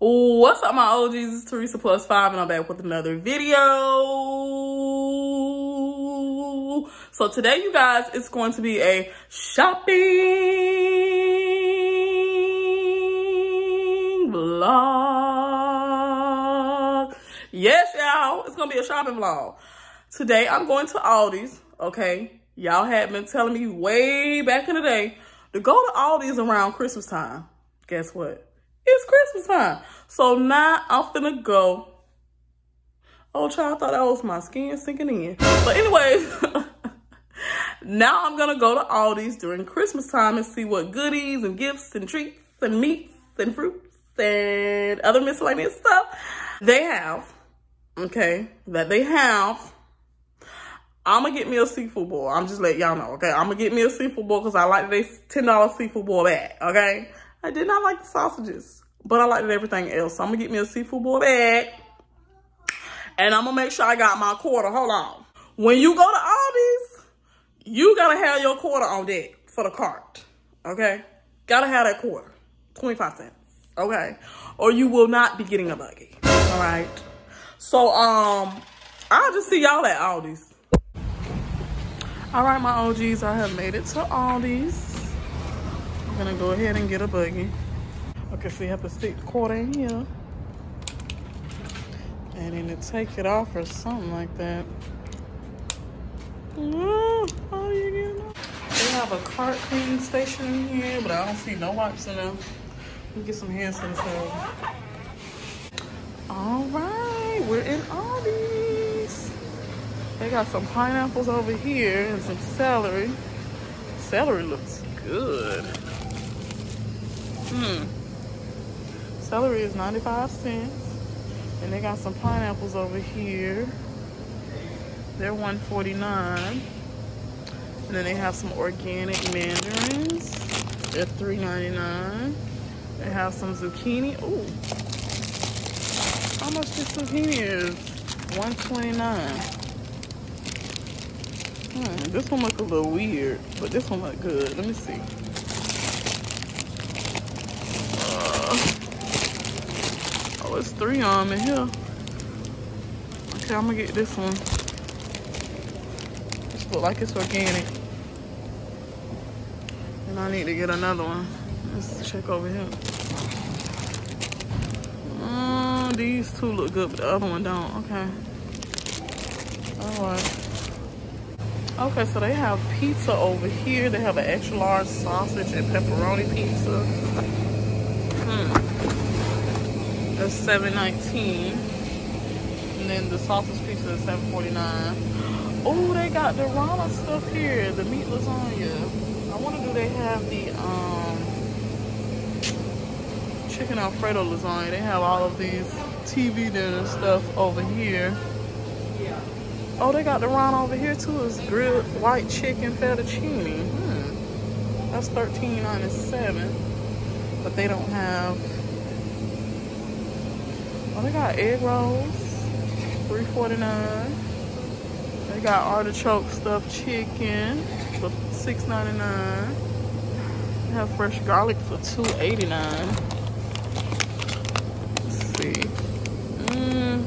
What's up, my OGs? It's Teresa Plus Five, and I'm back with another video. So today, you guys, it's going to be a shopping vlog. Yes, y'all, it's gonna be a shopping vlog. Today, I'm going to Aldi's, okay? Y'all had been telling me way back in the day to go to Aldi's around Christmas time. Guess what? It's Christmas time. So now I'm finna go. Oh, child, I thought that was my skin sinking in. But anyways, now I'm gonna go to Aldi's during Christmas time and see what goodies and gifts and treats and meats and fruits and other miscellaneous stuff they have. Okay, that they have. I'm gonna get me a seafood bowl. I'm just letting y'all know, okay? I'm gonna get me a seafood bowl because I like this $10 seafood bowl bag, okay? I did not like the sausages, but I liked everything else. So I'm gonna get me a seafood boil bag. And I'm gonna make sure I got my quarter. Hold on. When you go to Aldi's, you gotta have your quarter on deck for the cart. Okay? Gotta have that quarter. 25 cents. Okay? Or you will not be getting a buggy. Alright? So um I'll just see y'all at Aldi's. Alright, my OGs, I have made it to Aldi's gonna go ahead and get a buggy. Okay, so you have to stick the quarter in here. And then to take it off or something like that. Oh, how you getting off? They have a cart cleaning station in here, but I don't see no wipes in them. Let me get some hand sanitizer. All right, we're in Aldi's. They got some pineapples over here and some celery. Celery looks good. Hmm. Celery is 95 cents. And they got some pineapples over here. They're 149. And then they have some organic mandarins. They're 3.99. They have some zucchini. Ooh. How much this zucchini is? 129. Hmm, this one look a little weird, but this one look good. Let me see. It's three on in here. Okay, I'm gonna get this one. This look like it's organic. And I need to get another one. Let's check over here. Uh, these two look good, but the other one don't. Okay. All right. Okay, so they have pizza over here. They have an extra large sausage and pepperoni pizza. That's seven nineteen. And then the sausage pizza is seven forty nine. Oh, they got the Rana stuff here, the meat lasagna. I wonder do they have the um chicken alfredo lasagna? They have all of these TV dinner stuff over here. Yeah. Oh, they got the Rana over here too. It's grilled white chicken fettuccine. Hmm. That's thirteen ninety seven. But they don't have Oh, they got egg rolls, three forty nine. They got artichoke stuffed chicken for six ninety nine. They have fresh garlic for two eighty nine. Let's see. Mm,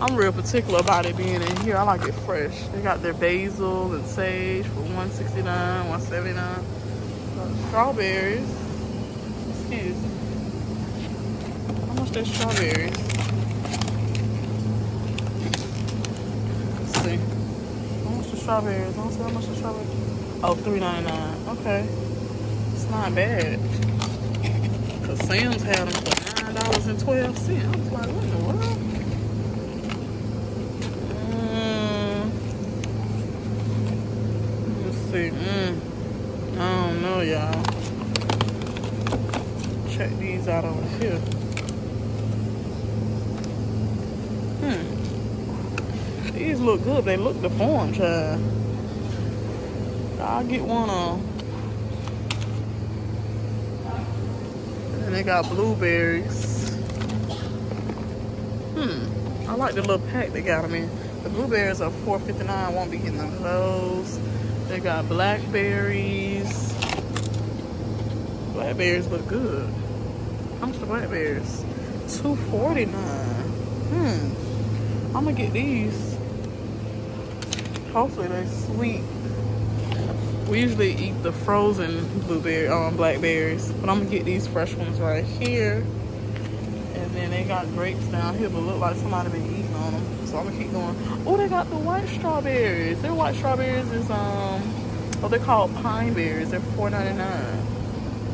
I'm real particular about it being in here. I like it fresh. They got their basil and sage for 169 179 Strawberries. Excuse me the strawberries. Let's see. How much the strawberries? I don't see how much the strawberries. Oh, $3.99. Okay. It's not bad. Cause Sam's had them for nine dollars and twelve cents. I was like, what in the world? Mm. Let's see. Mm. I don't know, y'all. Check these out over here. These look good. They look deformed, child. I'll get one on. And they got blueberries. Hmm. I like the little pack they got them in. The blueberries are $4.59. I won't be getting of those. They got blackberries. Blackberries look good. How much the blackberries? Two forty nine. Hmm. I'm gonna get these. Hopefully they're sweet. We usually eat the frozen blueberry, um, blackberries, but I'm gonna get these fresh ones right here. And then they got grapes down here, but look like somebody been eating on them. So I'm gonna keep going. Oh, they got the white strawberries. Their white strawberries is um, oh they're called pine berries. They're $4.99.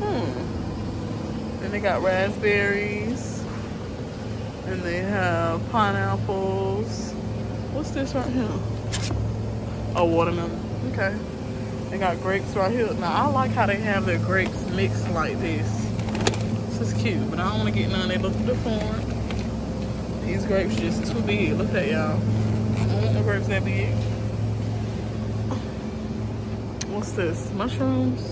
Hmm. Then they got raspberries. And they have pineapples. What's this right here? Oh, watermelon. Okay. They got grapes right here. Now, I like how they have their grapes mixed like this. This is cute, but I don't want to get none. They look different. These grapes just too big. Look at y'all. I want no grapes that big. What's this? Mushrooms?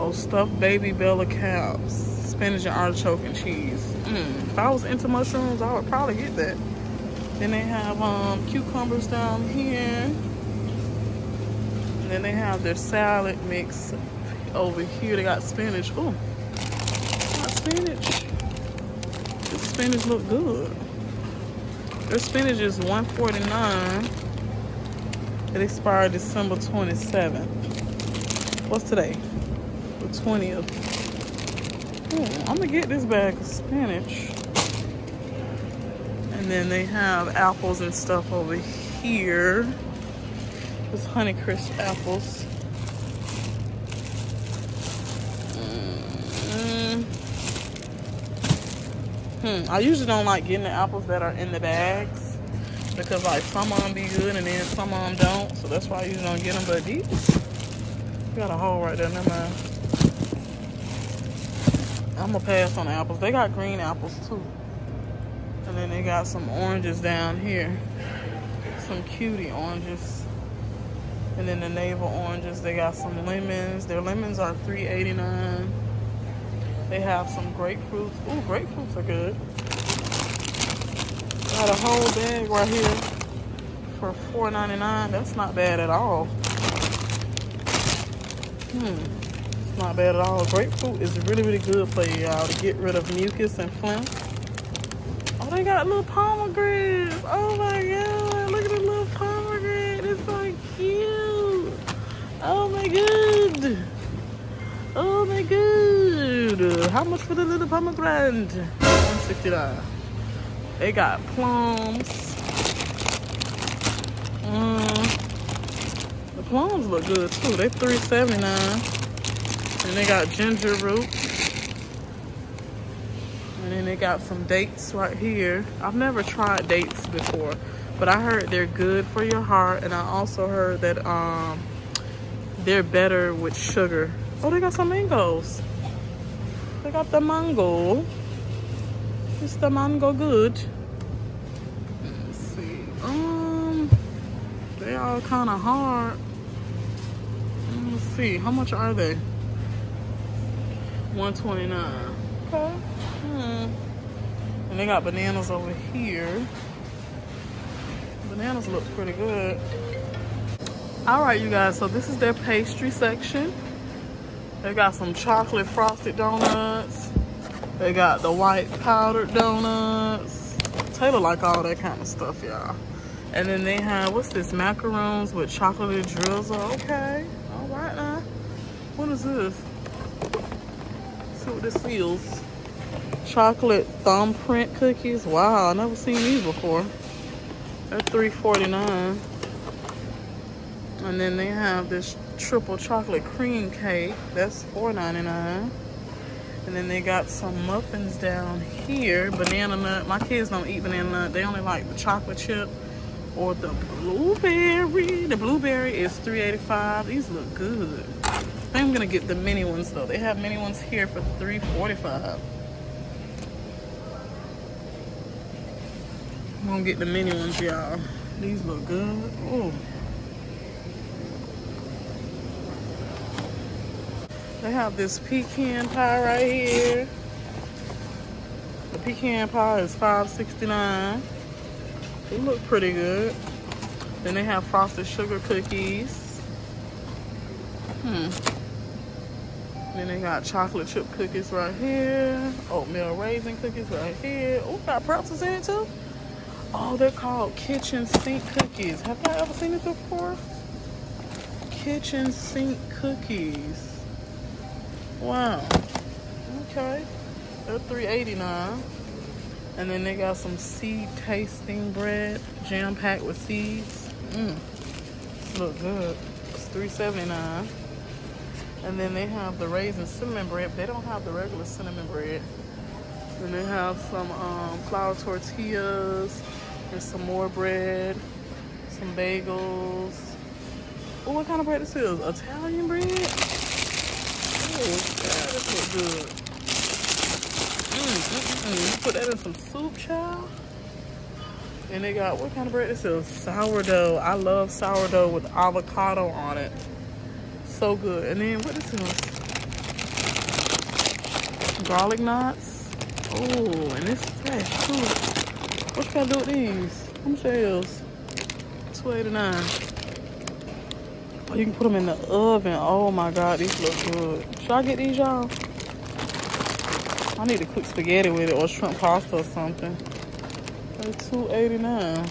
Oh, stuffed baby bella caps. Spinach and artichoke and cheese. Mm. If I was into mushrooms, I would probably get that. Then they have um, cucumbers down here then they have their salad mix over here. They got spinach. Oh, got spinach. The spinach look good. Their spinach is 149 It expired December 27th. What's today? The 20th. Oh, I'm gonna get this bag of spinach. And then they have apples and stuff over here. It's Honeycrisp apples. Mm. Hmm. I usually don't like getting the apples that are in the bags because like some of them be good and then some of them don't. So that's why I usually don't get them. But these got a hole right there. Never mind. I'm gonna pass on the apples. They got green apples too. And then they got some oranges down here. Some cutie oranges. And then the navel oranges, they got some lemons. Their lemons are $3.89. They have some grapefruits. Ooh, grapefruits are good. Got a whole bag right here for $4.99. That's not bad at all. Hmm. It's not bad at all. Grapefruit is really, really good for y'all to get rid of mucus and phlegm. They got little pomegranates. Oh my God. Look at the little pomegranate. It's so cute. Oh my god. Oh my god. How much for the little pomegranate? 169 They got plums. Mm. The plums look good too. They 379 And they got ginger root. And then they got some dates right here. I've never tried dates before, but I heard they're good for your heart. And I also heard that um, they're better with sugar. Oh, they got some mangoes. They got the mango. Is the mango good? Let's see. Um, they all kind of hard. Let's see. How much are they? 129 Okay. Hmm. And they got bananas over here. Bananas look pretty good. All right you guys so this is their pastry section. They got some chocolate frosted donuts. They got the white powdered donuts. Taylor like all that kind of stuff y'all. And then they have what's this macarons with chocolate drizzle okay. All right now. What is this? Let's see what this feels chocolate thumbprint cookies wow i never seen these before they're 3.49 and then they have this triple chocolate cream cake. That's $4.99. And then they got some muffins down here. Banana nut. My kids don't eat banana nut. They only like the chocolate chip or the blueberry. The blueberry is $3.85. These look good. I'm gonna get the mini ones though. They have mini ones here for $3.45. I'm gonna get the mini ones, y'all. These look good. Oh. They have this pecan pie right here. The pecan pie is $5.69. They look pretty good. Then they have frosted sugar cookies. Hmm. Then they got chocolate chip cookies right here. Oatmeal raisin cookies right here. Oh, got pretzels in it too. Oh, they're called kitchen sink cookies. Have I ever seen this before? Kitchen sink cookies. Wow. Okay. They're $3.89. And then they got some seed tasting bread, jam packed with seeds. Mmm. Look good. It's $3.79. And then they have the raisin cinnamon bread. They don't have the regular cinnamon bread. And they have some um, flour tortillas and some more bread, some bagels. Oh, what kind of bread this is? Italian bread? Oh, yeah, this looks good. Mm, mm, mm, mm. Put that in some soup, child. And they got, what kind of bread this is? Sourdough. I love sourdough with avocado on it so good. And then what is this? Garlic knots. Oh, and it's fresh too. What can I do with these? How eighty nine. Oh, you can put them in the oven. Oh my god, these look good. Should I get these, y'all? I need to cook spaghetti with it or shrimp pasta or something. They're two eighty nine.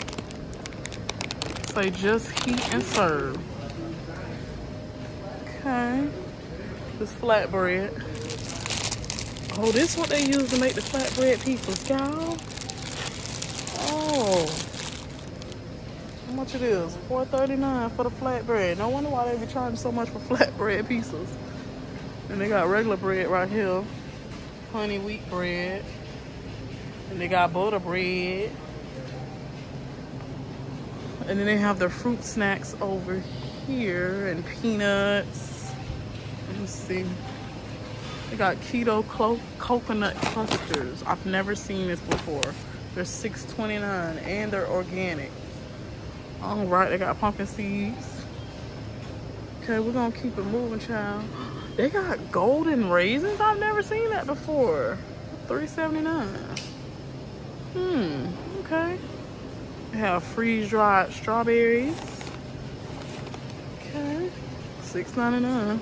Say just heat and serve. Okay. This flatbread. Oh, this is what they use to make the flatbread pizzas, y'all. Oh. How much it is? Four thirty nine for the flatbread. No wonder why they be charging so much for flatbread pieces. And they got regular bread right here. Honey wheat bread. And they got butter bread. And then they have their fruit snacks over here and peanuts let me see. They got keto coconut clusters. I've never seen this before. They're $6.29 and they're organic. All right, they got pumpkin seeds. Okay, we're gonna keep it moving, child. They got golden raisins. I've never seen that before. $3.79. Hmm, okay. They have freeze-dried strawberries. Okay, $6.99.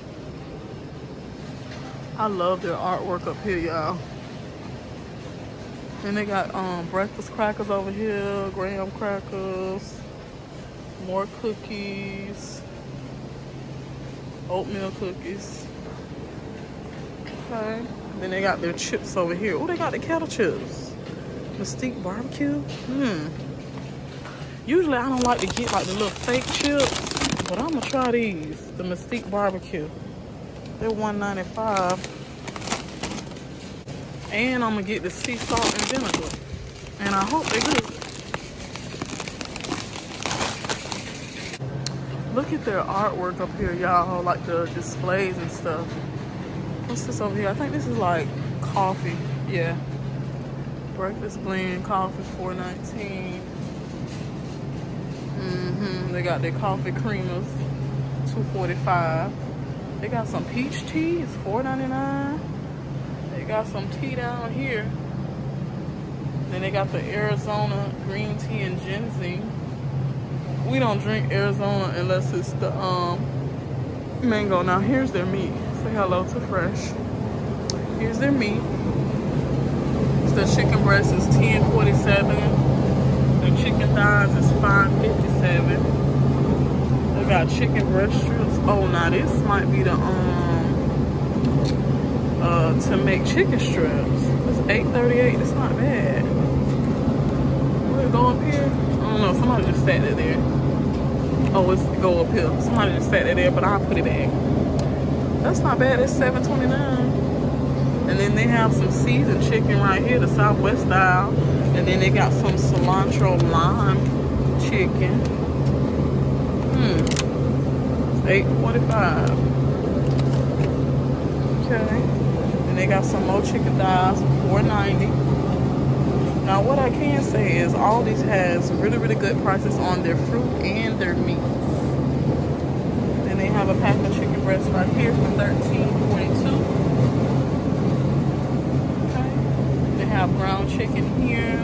I love their artwork up here, y'all. And they got um, breakfast crackers over here, graham crackers, more cookies, oatmeal cookies. Okay. Then they got their chips over here. Oh, they got the kettle chips. Mesquite barbecue. Hmm. Usually I don't like to get like the little fake chips, but I'm gonna try these. The Mesquite barbecue. They're 195 And I'm gonna get the sea salt and vinegar. And I hope they're good. Look at their artwork up here, y'all. Like the displays and stuff. What's this over here? I think this is like coffee. Yeah. Breakfast blend coffee, 419 Mm-hmm. They got their coffee creamers, 245 they got some peach tea, it's $4.99. Got some tea down here. Then they got the Arizona green tea and ginseng. We don't drink Arizona unless it's the um mango. Now here's their meat. Say hello to Fresh. Here's their meat. It's the chicken breast is 10.47. The chicken thighs is 5.57 They got chicken breast strips. Oh, now this might be the um uh to make chicken strips. It's 8.38. It's not bad. It go up here? I don't know. Somebody just sat it there. Oh, it's go up here. Somebody just sat it there, but I'll put it back. That's not bad. It's 7.29. And then they have some seasoned chicken right here, the Southwest style. And then they got some cilantro lime chicken. Hmm. 8.45. Okay. They got some more chicken thighs for 90 Now what I can say is all Aldi's has really, really good prices on their fruit and their meat. And they have a pack of chicken breasts right here for 13.42. Okay. They have ground chicken here.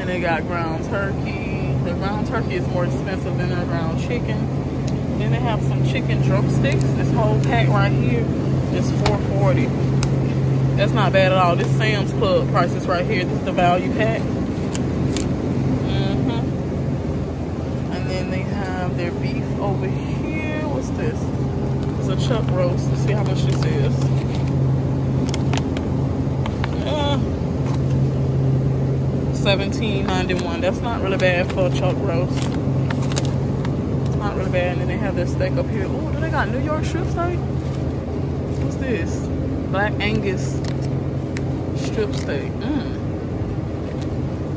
And they got ground turkey. The ground turkey is more expensive than the ground chicken. Then they have some chicken drumsticks. This whole pack right here is 440 That's not bad at all. This Sam's Club prices right here. This is the value pack. Mm-hmm. And then they have their beef over here. What's this? It's a chuck roast. Let's see how much this is. Uh, 17.91. That's not really bad for a chuck roast It's not really bad. And then they have this steak up here. Oh, do they got New York strip steak? This? Black Angus strip steak. Mmm.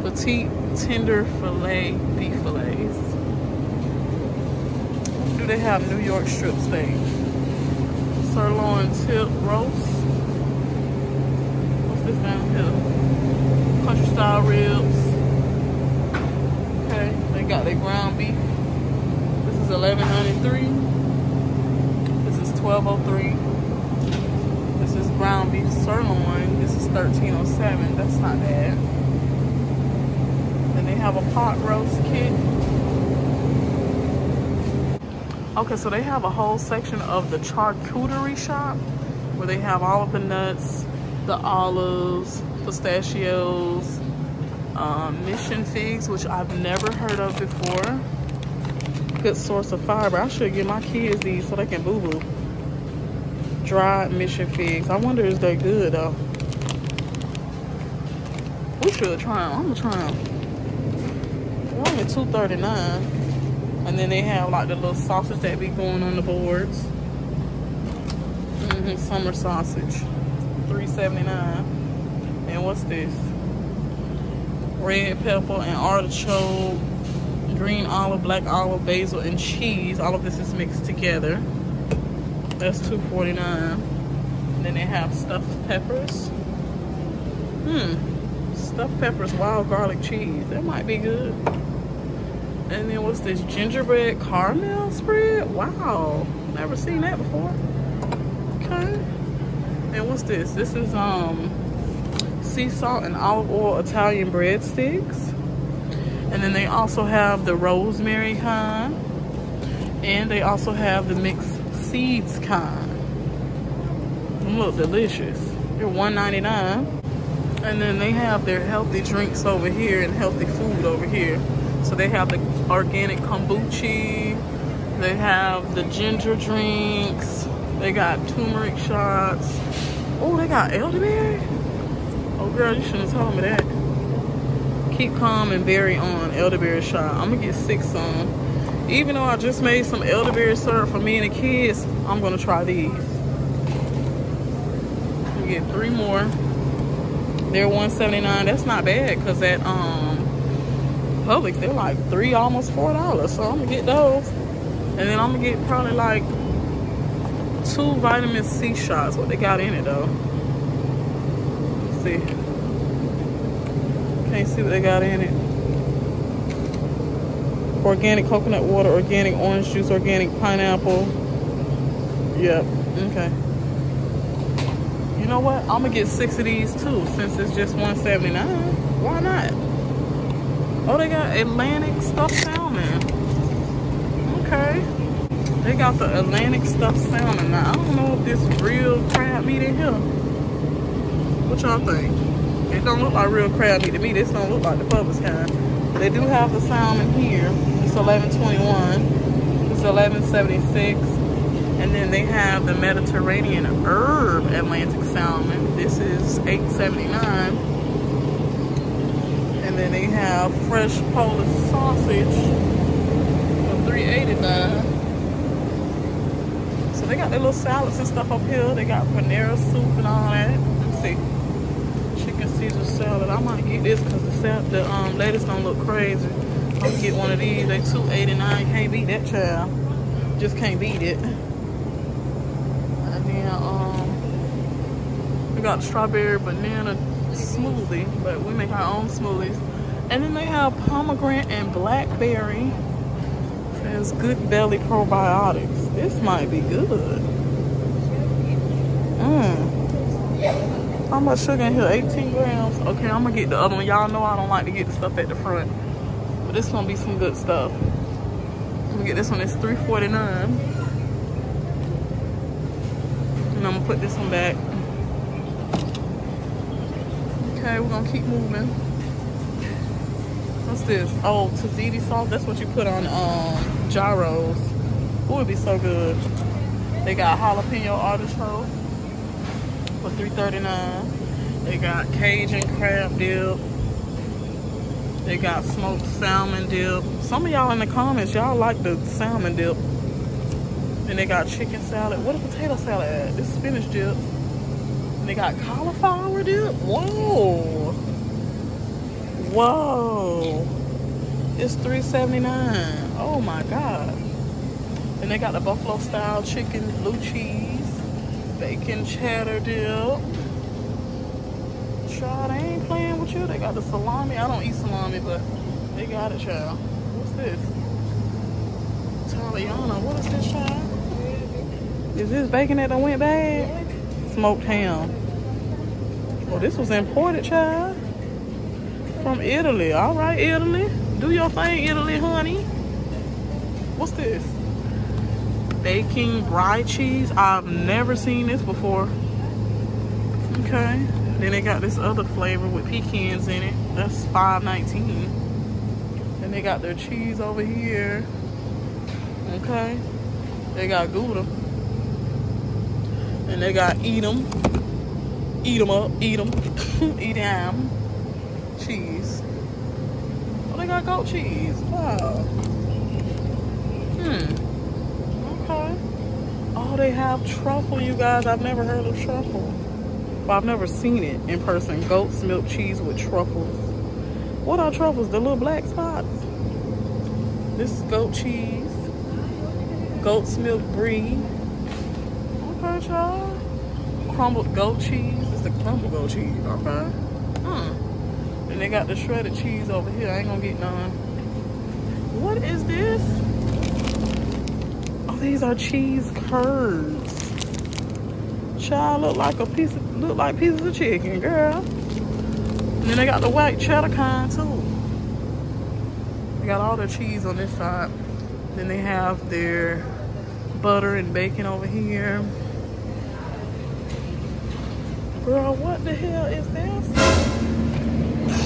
Petite tender filet beef fillets. Do they have New York strip steak? Sirloin tip roast. What's this down here? Country style ribs. Okay, they got their ground beef This is 1203. This is oh ground beef sirloin. This is 1307. That's not bad. Then they have a pot roast kit. Okay, so they have a whole section of the charcuterie shop where they have all of the nuts, the olives, pistachios, um, mission figs, which I've never heard of before good source of fiber. I should give my kids these so they can boo-boo. Dried mission figs. I wonder is they're good though. We should try them. I'm gonna try them. They're only two thirty nine, And then they have like the little sausage that be going on the boards. Mm -hmm, summer sausage. Three seventy nine. And what's this? Red pepper and artichoke green olive, black olive, basil, and cheese. All of this is mixed together. That's $2.49. And then they have stuffed peppers. Hmm. Stuffed peppers, wild garlic cheese. That might be good. And then what's this? Gingerbread caramel spread? Wow. Never seen that before. Okay. And what's this? This is um sea salt and olive oil Italian breadsticks. And then they also have the rosemary kind. And they also have the mixed seeds kind. Look delicious. They're $1.99. And then they have their healthy drinks over here and healthy food over here. So they have the organic kombucha. They have the ginger drinks. They got turmeric shots. Oh, they got elderberry? Oh, girl, you shouldn't have told me that. Keep calm and berry on elderberry shot. I'm gonna get six on. Even though I just made some elderberry syrup for me and the kids, I'm gonna try these. We get three more. They're 179. That's not bad because at um Publix they're like three, almost four dollars. So I'm gonna get those, and then I'm gonna get probably like two vitamin C shots. What they got in it though? Let's see. Can't see what they got in it. Organic coconut water, organic orange juice, organic pineapple. Yep, okay. You know what? I'm gonna get six of these too, since it's just 179. Why not? Oh, they got Atlantic stuffed salmon. Okay. They got the Atlantic stuffed salmon. Now, I don't know if this real crab meat in here. What y'all think? It don't look like real crab meat to me. This don't look like the Publix kind. They do have the salmon here. It's 11.21. It's 11.76. And then they have the Mediterranean herb Atlantic salmon. This is 8.79. And then they have fresh Polish sausage for 3.89. So they got their little salads and stuff up here. They got Panera soup and all that. Let's see. Chicken Caesar salad. I might get this because the the um, lettuce don't look crazy. I'm get one of these. They two eighty nine. Can't beat that child. Just can't beat it. And then um, we got strawberry banana smoothie, but we make our own smoothies. And then they have pomegranate and blackberry. There's GoodBelly probiotics. This might be good. Mmm. How much sugar in here? 18 grams. Okay, I'm gonna get the other one. Y'all know I don't like to get the stuff at the front. But this gonna be some good stuff. Let me get this one. It's 349 And I'm gonna put this one back. Okay, we're gonna keep moving. What's this? Oh, tzatziki sauce. That's what you put on um, gyros. Ooh, it'd be so good. They got jalapeno artichoke for 3.39. They got Cajun crab dip. They got smoked salmon dip. Some of y'all in the comments, y'all like the salmon dip. And they got chicken salad. What a potato salad at? This spinach dip. And they got cauliflower dip. Whoa. Whoa. It's $3.79. Oh my God. And they got the buffalo style chicken, blue cheese, bacon cheddar dip. Child, they ain't playing with you. They got the salami. I don't eat salami, but they got it, child. What's this? Italiana. What is this, child? Is this bacon that done went bad? Smoked ham. Well, this was imported, child. From Italy. All right, Italy. Do your thing, Italy, honey. What's this? baking brie cheese. I've never seen this before. Okay. Then they got this other flavor with pecans in it. That's $5.19. And they got their cheese over here. Okay. They got Gouda. And they got eat them. Eat them up. Eat them. Cheese. Oh, they got goat cheese. Wow. Hmm. Okay. Oh, they have truffle, you guys. I've never heard of truffle. I've never seen it in person. Goat's milk cheese with truffles. What are truffles? The little black spots. This is goat cheese. Goat's milk brie. Okay, y'all. Crumbled goat cheese. It's the crumbled goat cheese. Okay. Hmm. And they got the shredded cheese over here. I ain't gonna get none. What is this? Oh, these are cheese curds. Child look like a piece of look like pieces of chicken, girl. And then they got the white cheddar kind too. They got all the cheese on this side. Then they have their butter and bacon over here. Girl, what the hell is this?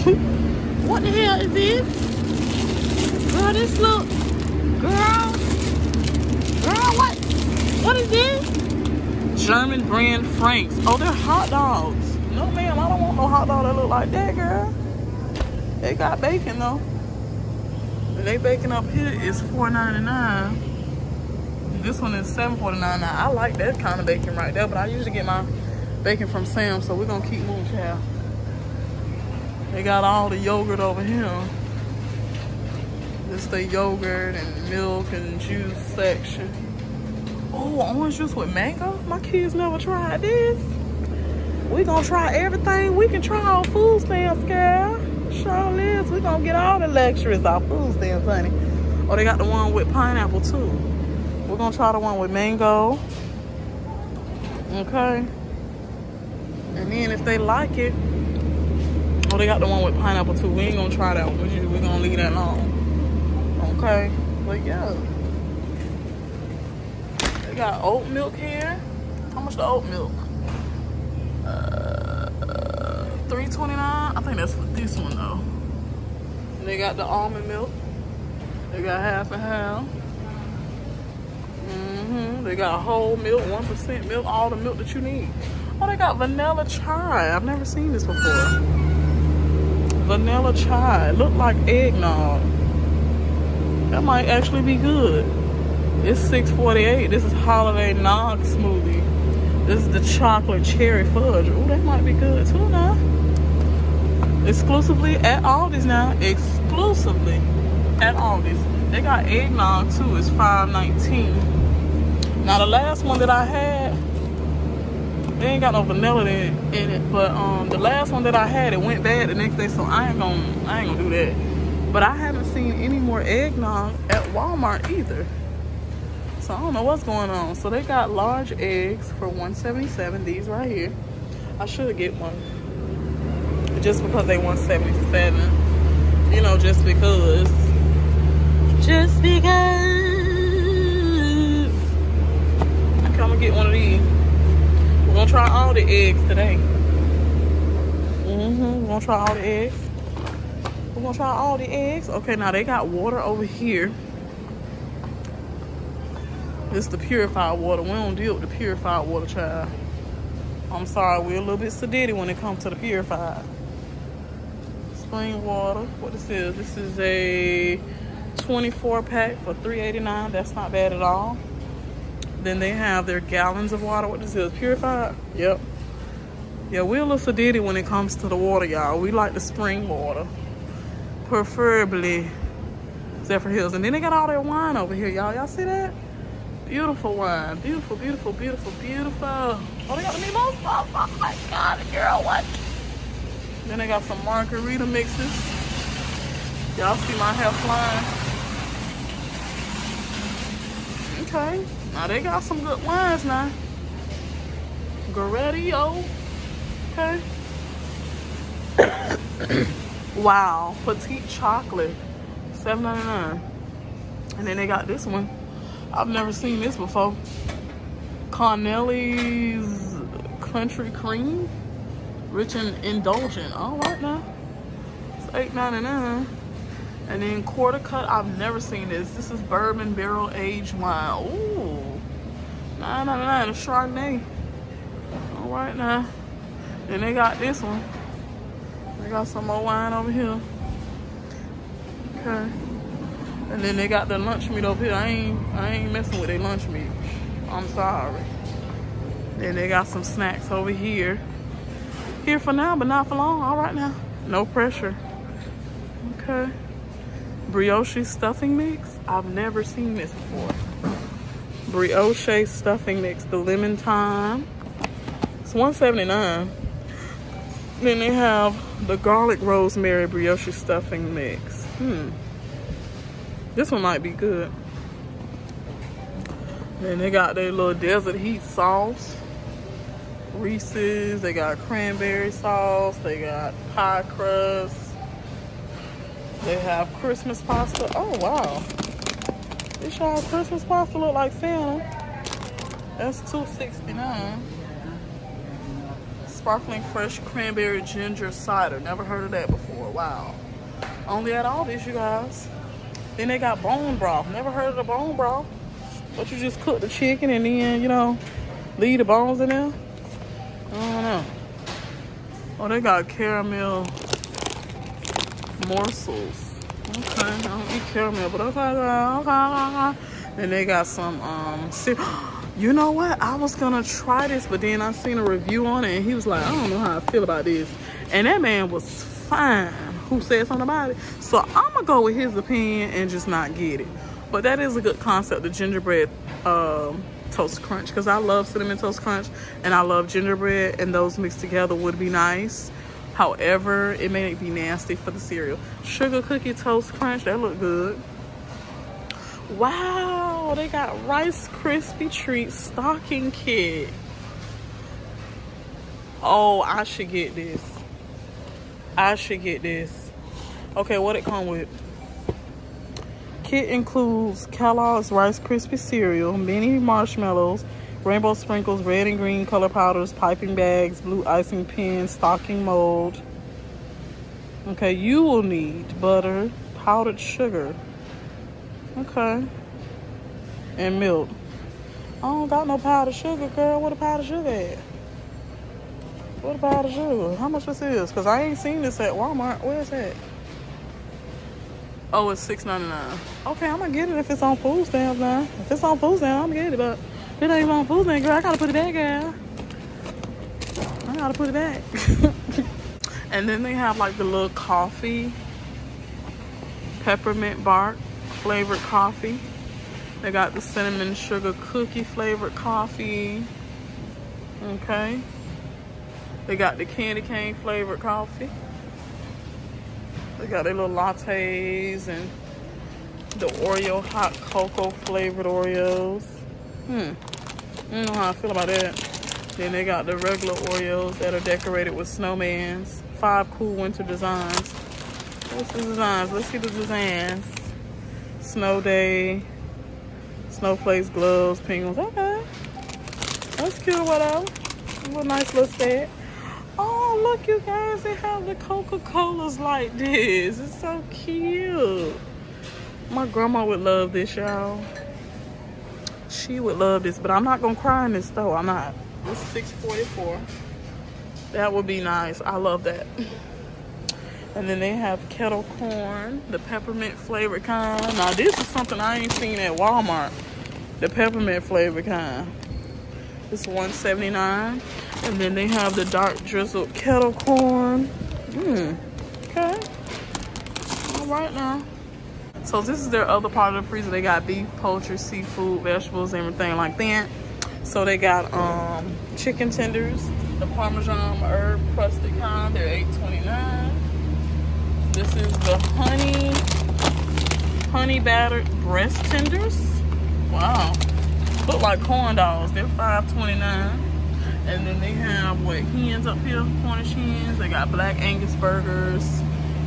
what the hell is this? Girl, this look, girl, Girl, what? What is this? German brand Franks. Oh, they're hot dogs. No, ma'am, I don't want no hot dog that look like that, girl. They got bacon, though. And they bacon up here is $4.99. This one is $7.49. I like that kind of bacon right there, but I usually get my bacon from Sam, so we're going to keep moving, child. They got all the yogurt over here. This the yogurt and milk and juice section. Oh, orange juice with mango? My kids never tried this. We gonna try everything we can try on food stamps, girl. Sure is. We gonna get all the luxuries off food stamps, honey. Oh, they got the one with pineapple too. We're gonna try the one with mango. Okay. And then if they like it, oh, they got the one with pineapple too. We ain't gonna try that one. We're gonna leave that alone. Okay, but yeah. Got oat milk here. How much the oat milk? Uh, uh, 329 I think that's for this one though. And they got the almond milk. They got half and half. Mm-hmm. They got whole milk, 1% milk, all the milk that you need. Oh, they got vanilla chai. I've never seen this before. Vanilla chai. Look like eggnog. That might actually be good. It's 648. This is Holiday Nog Smoothie. This is the chocolate cherry fudge. Oh, that might be good too now. Exclusively at Aldi's now. Exclusively at Aldi's. They got eggnog too. It's 5.19. Now the last one that I had, they ain't got no vanilla in, it. But um, the last one that I had, it went bad the next day. So I ain't gonna, I ain't gonna do that. But I haven't seen any more eggnog at Walmart either. So I don't know what's going on. So they got large eggs for 177. These right here. I should get one. Just because they 177. You know, just because. Just because. I'm gonna get one of these. We're gonna try all the eggs today. Mm-hmm. We're gonna try all the eggs. We're gonna try all the eggs. Okay, now they got water over here. Is the purified water. We don't deal with the purified water, child. I'm sorry, we're a little bit sedated when it comes to the purified. Spring water. What this is? This is a 24 pack for 3.89. That's not bad at all. Then they have their gallons of water. What this is? Purified? Yep. Yeah, we're a little sedated when it comes to the water, y'all. We like the spring water. Preferably Zephyrhills. And then they got all their wine over here, y'all. Y'all see that? Beautiful wine. Beautiful, beautiful, beautiful, beautiful. Oh, they got the meatballs? Oh, oh my God, girl, what? Then they got some margarita mixes. Y'all see my hair flying? Okay. Now they got some good wines now. Goretti, oh, Okay. wow. Petite chocolate. Seven ninety nine. And then they got this one. I've never seen this before. Corneli's Country Cream. Rich and indulgent. All right now. It's $8.99. And then quarter cut, I've never seen this. This is bourbon barrel aged wine. Ooh. $9.99, a Chardonnay. All right now. Then they got this one. They got some more wine over here. Okay. And then they got the lunch meat over here. I ain't I ain't messing with their lunch meat. I'm sorry. Then they got some snacks over here. Here for now, but not for long. All right now. No pressure. Okay. Brioche stuffing mix. I've never seen this before. Brioche stuffing mix. The lemon thyme. It's 179 Then they have the garlic rosemary brioche stuffing mix. Hmm. This one might be good. Then they got their little desert heat sauce. Reese's, they got cranberry sauce, they got pie crust. They have Christmas pasta. Oh wow. This y'all Christmas pasta look like Santa. That's $2.69. Sparkling fresh cranberry ginger cider. Never heard of that before. Wow. Only at Aldi's, you guys. Then they got bone broth. Never heard of the bone broth. But you just cook the chicken and then, you know, leave the bones in there. I don't know. Oh, they got caramel morsels. Okay, I don't eat caramel, but okay, okay, okay. And they got some, um, you know what? I was gonna try this, but then I seen a review on it and he was like, I don't know how I feel about this. And that man was fine who said something about it. So I'm gonna go with his opinion and just not get it. But that is a good concept, the gingerbread um, toast crunch, because I love cinnamon toast crunch and I love gingerbread, and those mixed together would be nice. However, it may be nasty for the cereal. Sugar cookie toast crunch, that look good. Wow, they got Rice Krispie Treat stocking kit. Oh, I should get this. I should get this. Okay, what it come with? Kit includes Kellogg's Rice Krispie cereal, mini marshmallows, rainbow sprinkles, red and green color powders, piping bags, blue icing pins, stocking mold. Okay, you will need butter, powdered sugar. Okay. And milk. I don't got no powdered sugar, girl. What a powdered sugar at? What about the sugar? How much this is? Because I ain't seen this at Walmart. Where is that? Oh, it's $6.99. Okay, I'm to get it if it's on food stamps now. If it's on food stamps, I'm to get it. But if it ain't even on food stamps, girl, I got to put it back, girl. I got to put it back. and then they have like the little coffee. Peppermint bark flavored coffee. They got the cinnamon sugar cookie flavored coffee. Okay. They got the candy cane flavored coffee. They got their little lattes and the Oreo hot cocoa flavored Oreos. Hmm. I don't know how I feel about that. Then they got the regular Oreos that are decorated with snowmans. Five cool winter designs. What's the designs? Let's see the designs. Snow day, snowflakes, gloves, penguins. Okay. That's cute, whatever. What a nice little set. Oh, look, you guys, they have the Coca-Colas like this. It's so cute. My grandma would love this, y'all. She would love this, but I'm not gonna cry in this though. I'm not. It's 644. That would be nice. I love that. And then they have kettle corn, the peppermint flavored kind. Now this is something I ain't seen at Walmart. The peppermint flavored kind. It's 179 And then they have the dark drizzled kettle corn. Mmm. Okay. All right now. So this is their other part of the freezer. They got beef, poultry, seafood, vegetables, everything like that. So they got um, chicken tenders, the Parmesan herb crusted kind. They're $8.29. This is the honey, honey battered breast tenders. Wow. Look like corn dogs. They're $5.29. And then they have what hens up here, Cornish hens. They got black Angus burgers.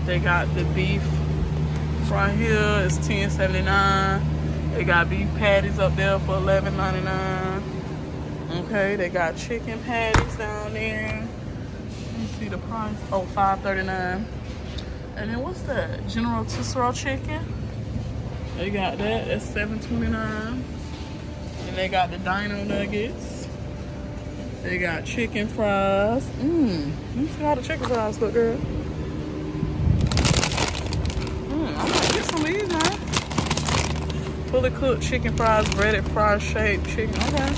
They got the beef right here is $10.79. They got beef patties up there for $11.99. Okay, they got chicken patties down there. You see the price. Oh, $5.39. And then what's that? General Tso's chicken. They got that. That's $7.29. And they got the dino nuggets. They got chicken fries. Mmm. You see how the chicken fries look, girl. Mmm, I might get some of these now. Fully cooked chicken fries, breaded fries, shaped chicken. Okay.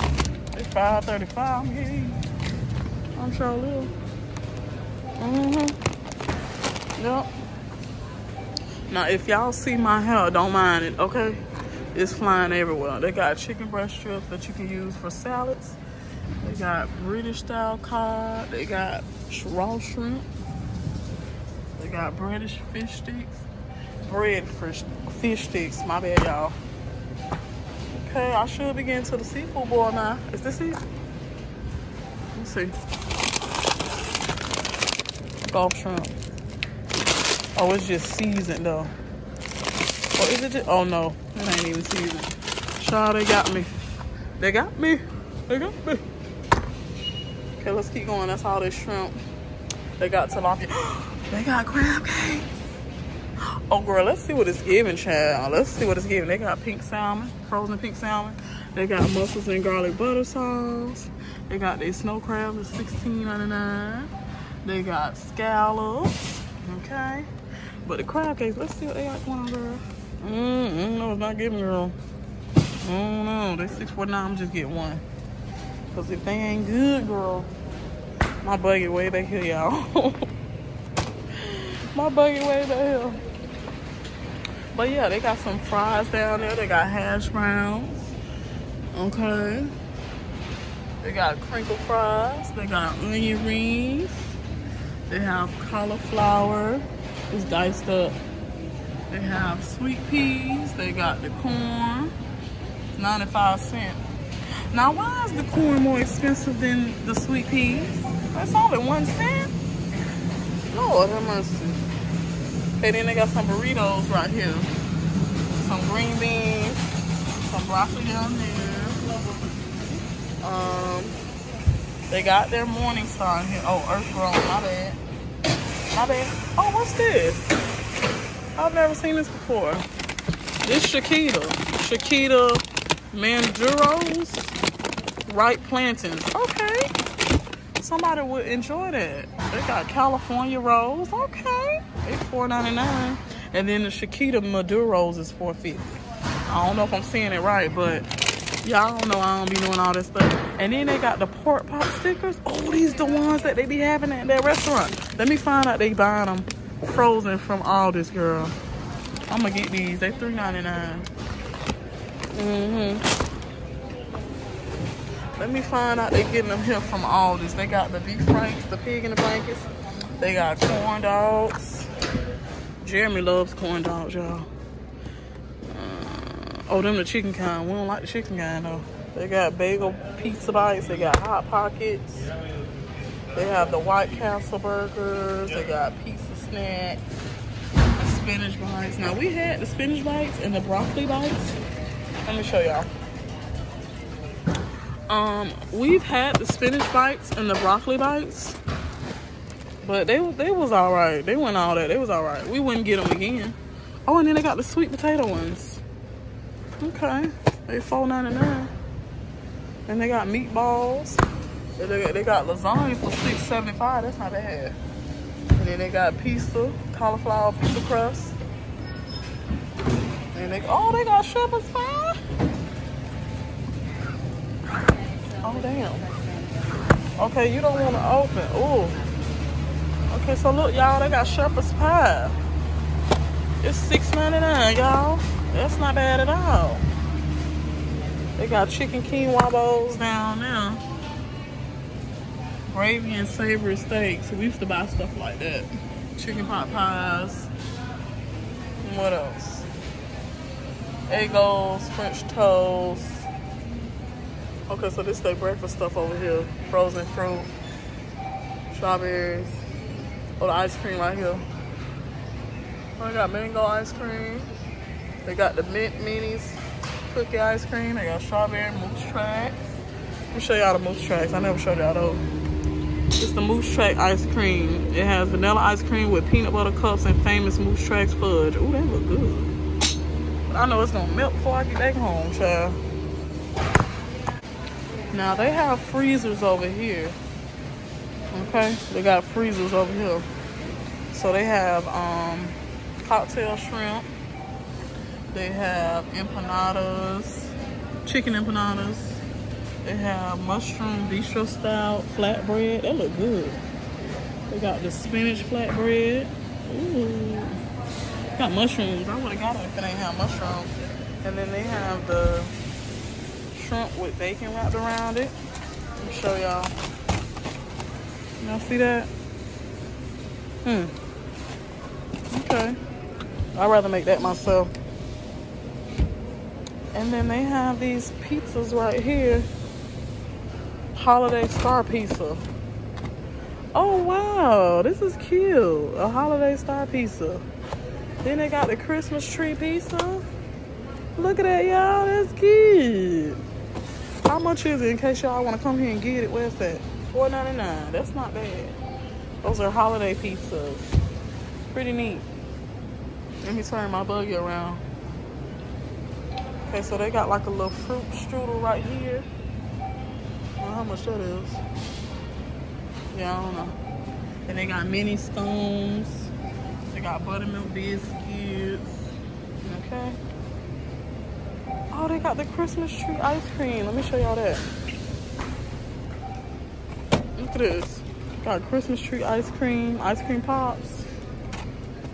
It's 5.35. I'm getting. I'm sure will. Mm-hmm. Yep. Now, if y'all see my hair, don't mind it, okay? It's flying everywhere. They got chicken breast strips that you can use for salads. They got British style cod. They got raw shrimp. They got British fish sticks. Bread fish, fish sticks. My bad, y'all. Okay, I should be getting to the seafood bowl now. Is this it? Let's see. Gulf shrimp. Oh, it's just seasoned though. Or is it just, oh no, it ain't even seasoned. Shaw, they got me. They got me. They got me. Okay, let's keep going. That's all this shrimp. They got tilapia. they got crab cake. Oh, girl, let's see what it's giving, child. Let's see what it's giving. They got pink salmon, frozen pink salmon. They got mussels and garlic butter sauce. They got these snow crabs at $16.99. They got scallops, okay? But the crab cakes, let's see what they got going on, girl. Mm, mm, no, it's not giving, girl. Oh, no, they're 649 I'm just getting one. Because if they ain't good, girl, my buggy way back here, y'all. my buggy way back here. But yeah, they got some fries down there. They got hash browns. Okay. They got crinkle fries. They got onion rings. They have cauliflower. It's diced up. They have sweet peas. They got the corn. 95 cents. Now, why is the corn more expensive than the sweet peas? That's only one cent. Lord have mercy. Okay, then they got some burritos right here. Some green beans, some broccoli down there. Um, they got their morning star in here. Oh, Earth Grown, my bad. My bad. Oh, what's this? I've never seen this before. This Chiquita. Chiquita Maduros ripe plantains. Okay. Somebody would enjoy that. They got California rolls. Okay. It's $4.99. And then the Chiquita Maduros is $4.50. I don't know if I'm saying it right, but y'all don't know I don't be doing all this stuff. And then they got the pork pop stickers. Oh, these the ones that they be having at that restaurant. Let me find out they buying them frozen from all this girl. I'm gonna get these. They $3.99. Mm-hmm. Let me find out they getting them here from all Aldi's. They got the beef franks, the pig in the blankets. They got corn dogs. Jeremy loves corn dogs, y'all. Uh, oh, them the chicken kind. We don't like the chicken kind, though. They got bagel pizza bites. They got Hot Pockets. They have the White Castle burgers. They got pizza snacks. Spinach bites. Now, we had the spinach bites and the broccoli bites. Let me show y'all. Um, we've had the spinach bites and the broccoli bites, but they they was all right. They went all that. They was all right. We wouldn't get them again. Oh, and then they got the sweet potato ones. Okay, they four ninety nine. And they got meatballs. They got, they got lasagna for six seventy five. That's not bad. And then they got pizza, cauliflower pizza crust. And they oh they got shepherd's pie. Oh damn. Okay, you don't want to open. Oh. Okay, so look, y'all, they got shepherd's pie. It's $6.99, y'all. That's not bad at all. They got chicken quinoa bowls down there. Gravy and savory steaks. We used to buy stuff like that. Chicken pot pies. What else? Egg rolls, French toast. Okay, so this is their breakfast stuff over here. Frozen fruit, strawberries. Oh, the ice cream right here. I oh, got mango ice cream. They got the mint minis cookie ice cream. They got strawberry moose tracks. Let me show y'all the moose tracks. I never showed y'all those. It's the moose track ice cream. It has vanilla ice cream with peanut butter cups and famous moose tracks fudge. Ooh, that look good. I know it's gonna melt before I get back home, child. Now they have freezers over here. Okay, they got freezers over here. So they have um, cocktail shrimp. They have empanadas, chicken empanadas. They have mushroom bistro style flatbread. That look good. They got the spinach flatbread. Ooh. Got mushrooms. I would have got it if it ain't have mushrooms. And then they have the shrimp with bacon wrapped around it. Let me show y'all. Y'all see that? Hmm. Okay. I'd rather make that myself. And then they have these pizzas right here. Holiday Star Pizza. Oh, wow. This is cute. A Holiday Star Pizza. Then they got the Christmas tree pizza. Look at that, y'all. That's cute. How much is it in case y'all want to come here and get it? Where's that? $4.99. That's not bad. Those are holiday pizzas. Pretty neat. Let me turn my buggy around. Okay, so they got like a little fruit strudel right here. I don't know how much that is. Yeah, I don't know. And they got mini stones. They got buttermilk biscuits. Okay. Oh, they got the Christmas tree ice cream. Let me show y'all that. Look at this. Got Christmas tree ice cream, ice cream pops.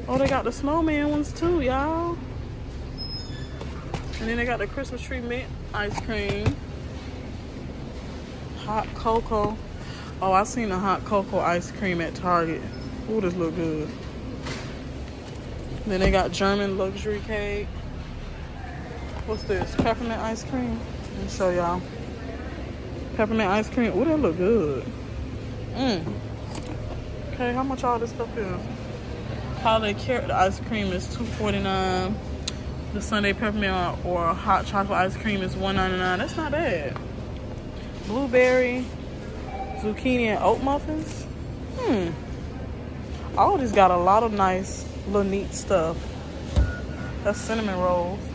Oh, they got the snowman ones too, y'all. And then they got the Christmas tree mint ice cream. Hot cocoa. Oh, I seen the hot cocoa ice cream at Target. Oh, this look good. Then they got German luxury cake. What's this? Peppermint ice cream. Let me show y'all. Peppermint ice cream. Oh, that look good. Mmm. Okay, how much all this stuff is? Holiday carrot ice cream is $2.49. The Sundae peppermint or hot chocolate ice cream is one ninety nine. That's not bad. Blueberry, zucchini, and oat muffins. Hmm. All these got a lot of nice little neat stuff. That's cinnamon rolls.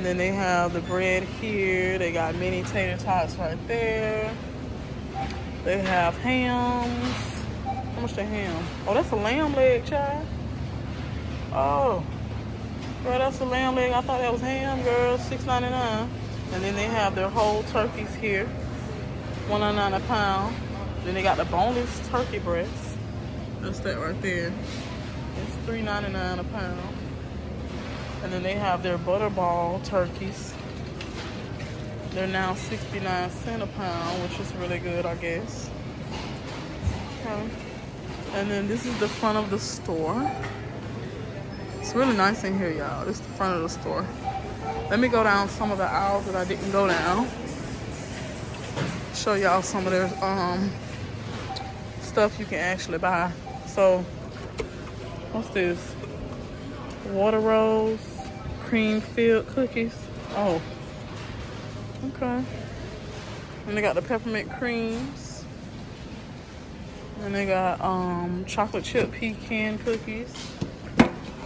And then they have the bread here. They got mini tater tots right there. They have hams. How much the ham? Oh, that's a lamb leg, child. Oh. Girl, that's a lamb leg. I thought that was ham, girl. $6.99. And then they have their whole turkeys here. $1.99 a pound. Then they got the boneless turkey breasts. That's that right there. It's $3.99 a pound. And then they have their butterball turkeys. They're now 69 cents a pound, which is really good, I guess. Okay. And then this is the front of the store. It's really nice in here, y'all. This is the front of the store. Let me go down some of the aisles that I didn't go down. Show y'all some of their um, stuff you can actually buy. So, what's this? Water rose cream filled cookies. Oh, Okay. And they got the peppermint creams. And they got um, chocolate chip pecan cookies.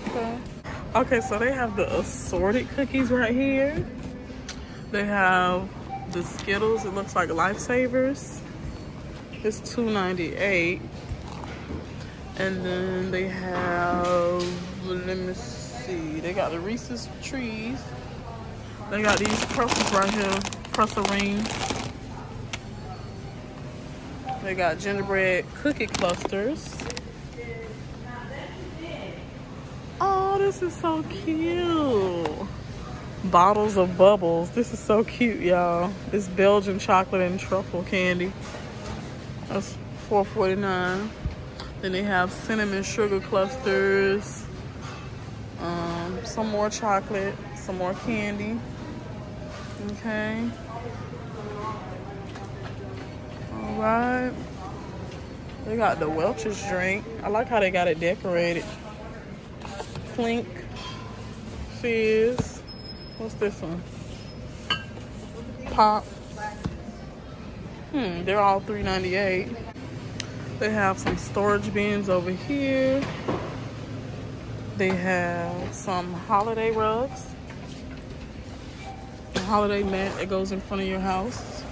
Okay. Okay, so they have the assorted cookies right here. They have the Skittles. It looks like Lifesavers. It's $2.98. And then they have, let me see, they got the Reese's Trees. They got these pretzels right here, pretzel. They got gingerbread cookie clusters. Oh, this is so cute. Bottles of bubbles. This is so cute, y'all. This Belgian chocolate and truffle candy. That's $4.49. Then they have cinnamon sugar clusters. Um, some more chocolate, some more candy. Okay. All right. They got the Welch's drink. I like how they got it decorated. Clink. Fizz. What's this one? Pop. Hmm, they're all $3.98. They have some storage bins over here. They have some holiday rugs. A holiday mat that goes in front of your house.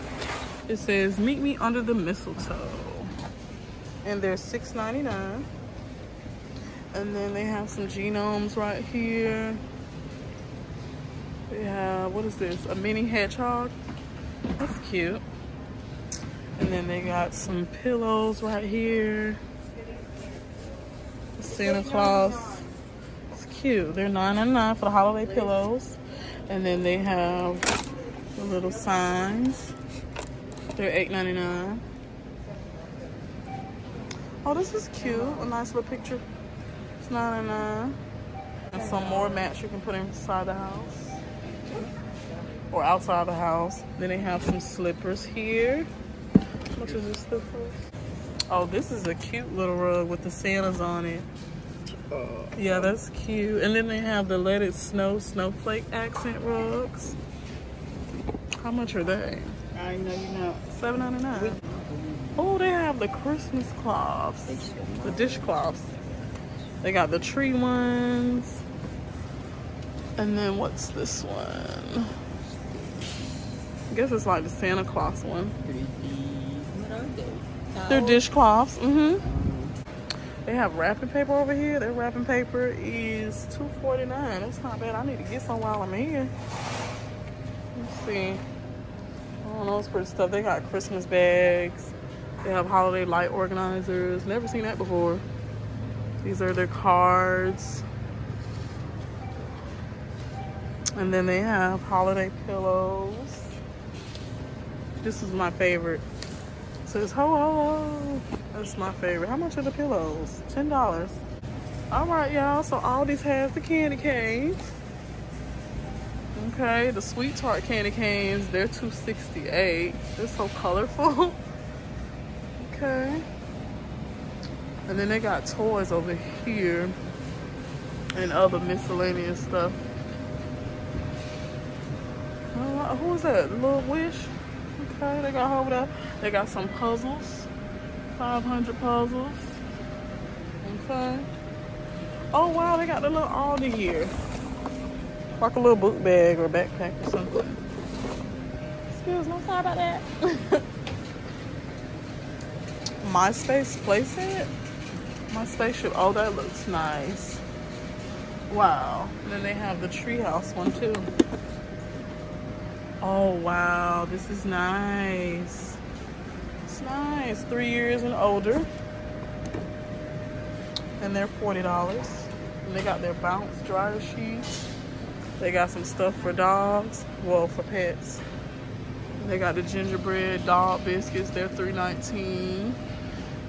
It says, meet me under the mistletoe. And they're $6.99. And then they have some genomes right here. They have, what is this? A mini hedgehog. That's cute. And then they got some pillows right here. Santa Claus. Cute. They're $9.99 for the holiday pillows. And then they have the little signs. They're $8.99. Oh, this is cute. A nice little picture. It's $9.99. And some more mats you can put inside the house. Or outside the house. Then they have some slippers here. How much is this slippers? Oh, this is a cute little rug with the Santas on it. Yeah, that's cute. And then they have the Let It Snow Snowflake accent rugs. How much are they? I know you know. Seven ninety nine. Oh, they have the Christmas cloths. The dishcloths. They got the tree ones. And then what's this one? I guess it's like the Santa Claus one. They're dishcloths. Mm-hmm. They have wrapping paper over here. Their wrapping paper is $2.49. That's not bad. I need to get some while I'm here. Let's see. Know, it's pretty stuff. They got Christmas bags. They have holiday light organizers. Never seen that before. These are their cards. And then they have holiday pillows. This is my favorite. Says ho ho ho. That's my favorite. How much are the pillows? Ten dollars. All right, y'all. So Aldi's has the candy canes. Okay, the sweet tart candy canes. They're two sixty eight. They're so colorful. okay. And then they got toys over here and other miscellaneous stuff. Uh, who is that? Little Wish? Okay, they got over there. They got some puzzles. 500 puzzles. Okay. Oh wow, they got the little Aldi here. Like a little book bag or backpack or something. Excuse me, sorry about that. My space playset? My spaceship. Oh, that looks nice. Wow. And then they have the treehouse one too. Oh wow, this is nice. It's nice. Three years and older. And they're $40. And they got their bounce dryer sheets. They got some stuff for dogs. Well, for pets. They got the gingerbread dog biscuits. They're $3.19.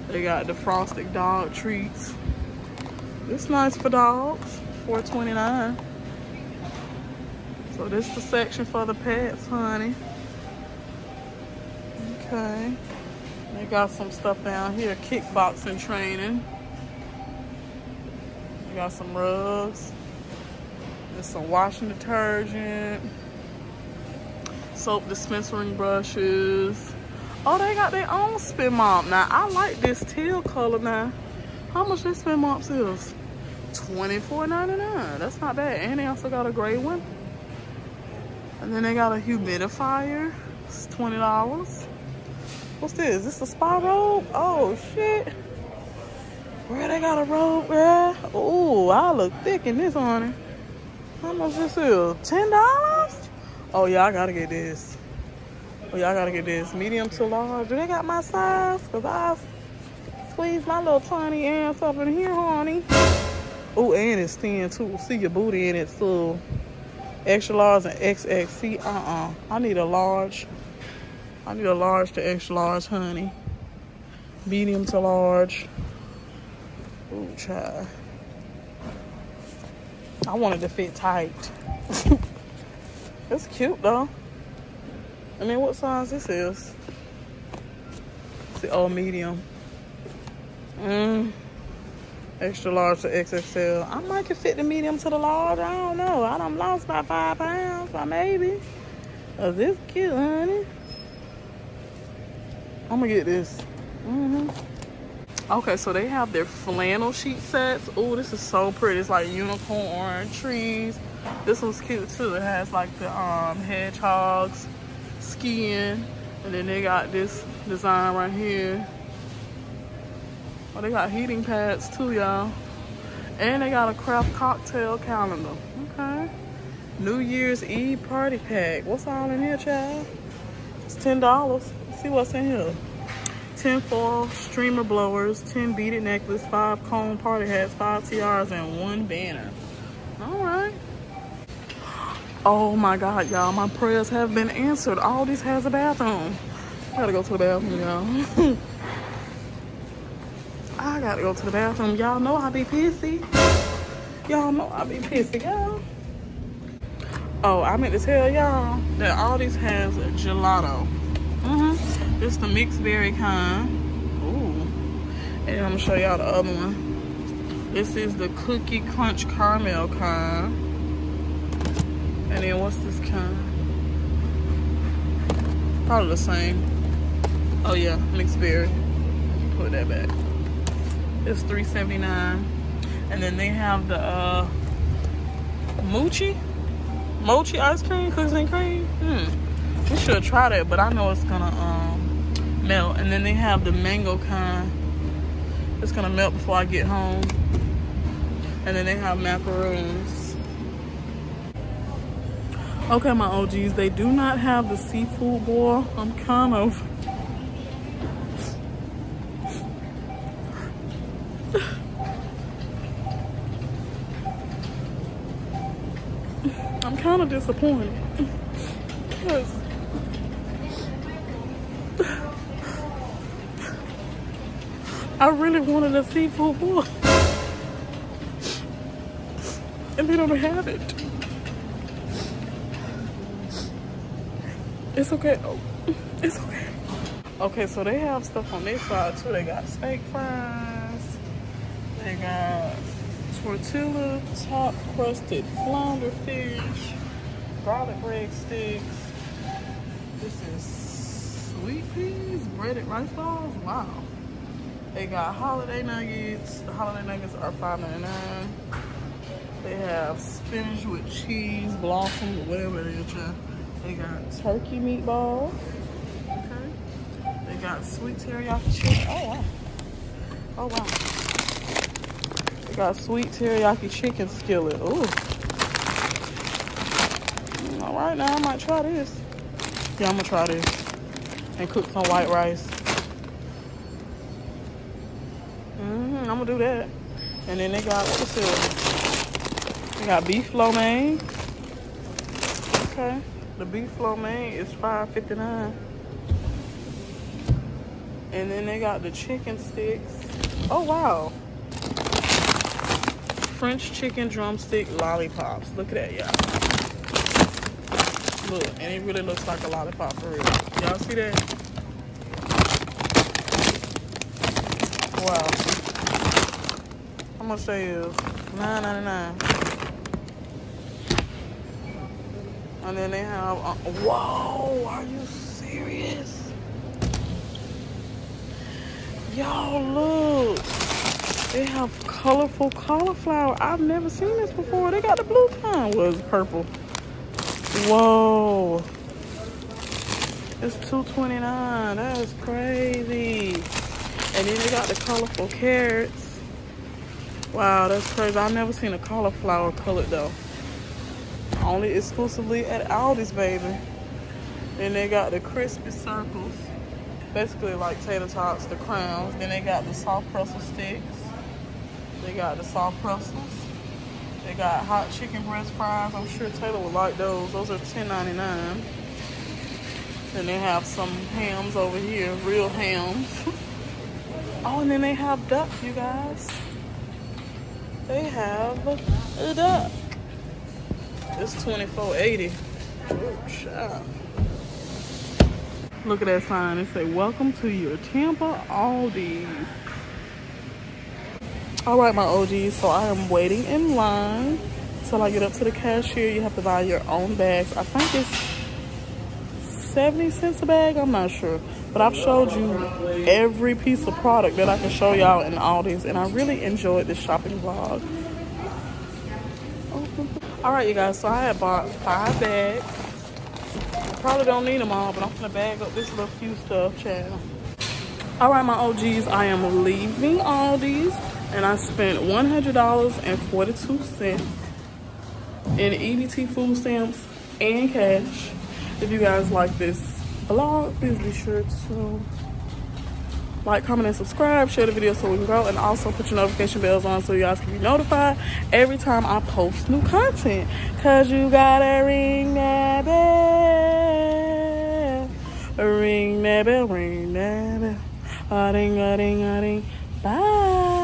They got the frosted dog treats. It's nice for dogs. $4.29. So this is the section for the pets, honey. Okay. They got some stuff down here, kickboxing training. They got some rugs. There's some washing detergent. soap dispensing brushes. Oh, they got their own spin mop. Now, I like this teal color now. How much this spin mops is? $24.99. That's not bad. And they also got a gray one. And then they got a humidifier. It's $20. What's this? Is this a spa robe? Oh, shit. Where they got a robe, girl? Oh, I look thick in this, honey. How much is this is? $10? Oh, yeah, I gotta get this. Oh, y'all gotta get this. Medium to large. Do they got my size? Because I squeeze my little tiny ass up in here, honey. Oh, and it's thin, too. See your booty in it, too. Extra large and XX. See, uh-uh. I need a large. I need a large to extra large, honey. Medium to large. Ooh, child. I wanted to fit tight. it's cute, though. I mean, what size this is? See, oh, medium. Mm. Extra large to XXL. I might can fit the medium to the large. I don't know. I done lost about five pounds, by maybe. Oh, this cute, honey. I'm gonna get this. Mm hmm Okay, so they have their flannel sheet sets. Oh, this is so pretty. It's like unicorn orange trees. This one's cute too. It has like the um, hedgehogs skiing. And then they got this design right here. Oh, they got heating pads too, y'all. And they got a craft cocktail calendar. Okay. New Year's Eve party pack. What's all in here, child? It's $10. Let's see what's in here. 10 foil streamer blowers, 10 beaded necklace, 5 cone party hats, 5 tiaras, and 1 banner. All right. Oh my God, y'all, my prayers have been answered. All this has a bathroom. I gotta go to the bathroom, y'all. I gotta go to the bathroom. Y'all know I be pissy. Y'all know I be pissy, y'all. Oh, I meant to tell y'all that Aldi's has gelato. Mm-hmm. It's the mixed berry kind. Ooh. And I'm gonna show y'all the other one. This is the cookie crunch caramel kind. And then what's this kind? Probably the same. Oh yeah, mixed berry. Put that back. It's $3.79. And then they have the uh, mochi, mochi ice cream, cookies and cream. Hmm. We should try that, but I know it's gonna um, melt. And then they have the mango kind. It's gonna melt before I get home. And then they have macaroons. Okay, my OGs, they do not have the seafood boil. I'm kind of... I'm kind of disappointed. I really wanted a seafood boil. And they don't have it. It's okay. Oh, it's okay. Okay, so they have stuff on this side too. They got steak fries. They got tortilla top crusted flounder fish, garlic bread sticks. This is sweet peas, breaded rice balls. Wow. They got holiday nuggets. The holiday nuggets are $5.99. They have spinach with cheese, blossom, whatever they it is. They got turkey meatballs. Okay. They got sweet teriyaki chicken. Oh, wow. Oh, wow. They got sweet teriyaki chicken skillet. Ooh. Right, now I might try this. Yeah, I'm gonna try this. And cook some white rice. Mm hmm I'm gonna do that. And then they got, what is it? They got beef lo mein. Okay. The beef lo mein is $5.59. And then they got the chicken sticks. Oh, wow. French chicken drumstick lollipops. Look at that, y'all. Look, and it really looks like a lollipop for real. Y'all see that? Wow. How much they is? $9.99. And then they have, uh, whoa, are you serious? Y'all look. They have colorful cauliflower. I've never seen this before. They got the blue kind. Was purple. Whoa. It's 229. That is crazy. And then they got the colorful carrots. Wow, that's crazy. I've never seen a cauliflower colored though. Only exclusively at Aldi's, baby. Then they got the crispy circles. Basically like tater tots, the crowns. Then they got the soft pretzel sticks. They got the soft pretzels. They got hot chicken breast fries. I'm sure Taylor would like those. Those are $10.99. Then they have some hams over here, real hams. oh, and then they have duck, you guys. They have a duck. It's $24.80. Oh, Look at that sign. It say, welcome to your Tampa Aldi's. All right, my OGs, so I am waiting in line till I get up to the cashier. You have to buy your own bags. I think it's 70 cents a bag, I'm not sure. But I've showed you every piece of product that I can show y'all in Aldi's, and I really enjoyed this shopping vlog. All right, you guys, so I had bought five bags. Probably don't need them all, but I'm gonna bag up this little few stuff, child. All right, my OGs, I am leaving Aldi's and I spent $100.42 in EBT food stamps and cash. If you guys like this vlog, please be sure to like, comment, and subscribe. Share the video so we can grow. And also put your notification bells on so you guys can be notified every time I post new content. Cause you gotta ring that bell. Ring that bell, ring that bell. A ding, a ding, a ding. Bye.